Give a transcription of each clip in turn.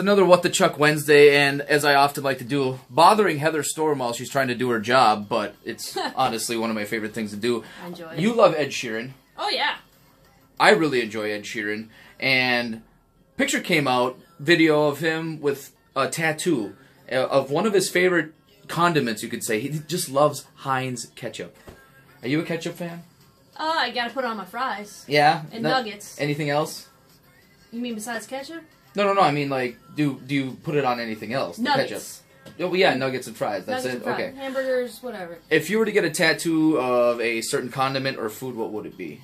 another What the Chuck Wednesday, and as I often like to do, bothering Heather Storm while she's trying to do her job, but it's honestly one of my favorite things to do. I enjoy it. You love Ed Sheeran. Oh yeah. I really enjoy Ed Sheeran, and picture came out, video of him with a tattoo uh, of one of his favorite condiments, you could say. He just loves Heinz ketchup. Are you a ketchup fan? Oh, I gotta put it on my fries. Yeah. And No- nuggets. Anything else? You mean besides ketchup? No, no, no. I mean, like, do do you put it on anything else? The Nuggets. ketchup. Oh, yeah, nuggets and fries. That's Nuggets it. fries. Okay. Hamburgers, whatever. If you were to get a tattoo of a certain condiment or food, what would it be?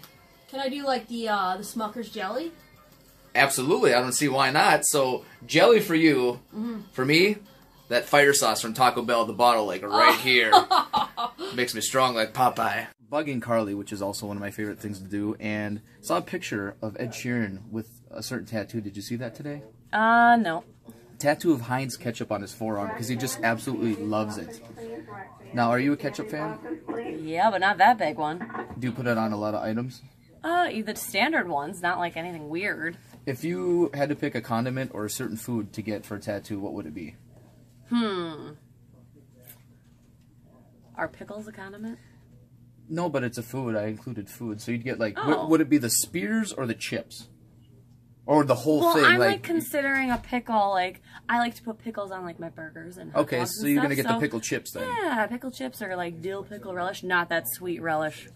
Can I do like the uh the Smucker's jelly? Absolutely. I don't see why not. So, jelly for you. Mm-hmm. For me, that fire sauce from Taco Bell, the bottle, like right here, makes me strong like Popeye. Bugging Karli, which is also one of my favorite things to do, and saw a picture of Ed Sheeran with a certain tattoo. Did you see that today? Uh, no. Tattoo of Heinz ketchup on his forearm because he just absolutely loves it. Now, are you a ketchup fan? Yeah, but not that big one. Do you put it on a lot of items? Uh, the standard ones, not like anything weird. If you had to pick a condiment or a certain food to get for a tattoo, what would it be? Hmm. Are pickles a condiment? No, but it's a food. I included food, so you'd get like, Oh. would, it be the spears or the chips, or the whole Well, thing? I'm like, like, considering a pickle. Like, I like to put pickles on like my burgers and okay, so and you're gonna stuff, get the so- pickle chips then. Yeah, pickle chips or like dill pickle relish. Not that sweet relish.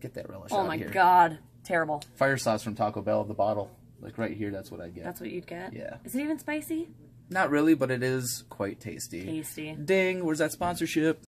Get that relish Oh my here. god, terrible. Fire sauce from Taco Bell, the bottle, like right here. That's what I get. That's what you'd get. Yeah. Is it even spicy? Not really, but it is quite tasty. Tasty. Ding! Where's that sponsorship?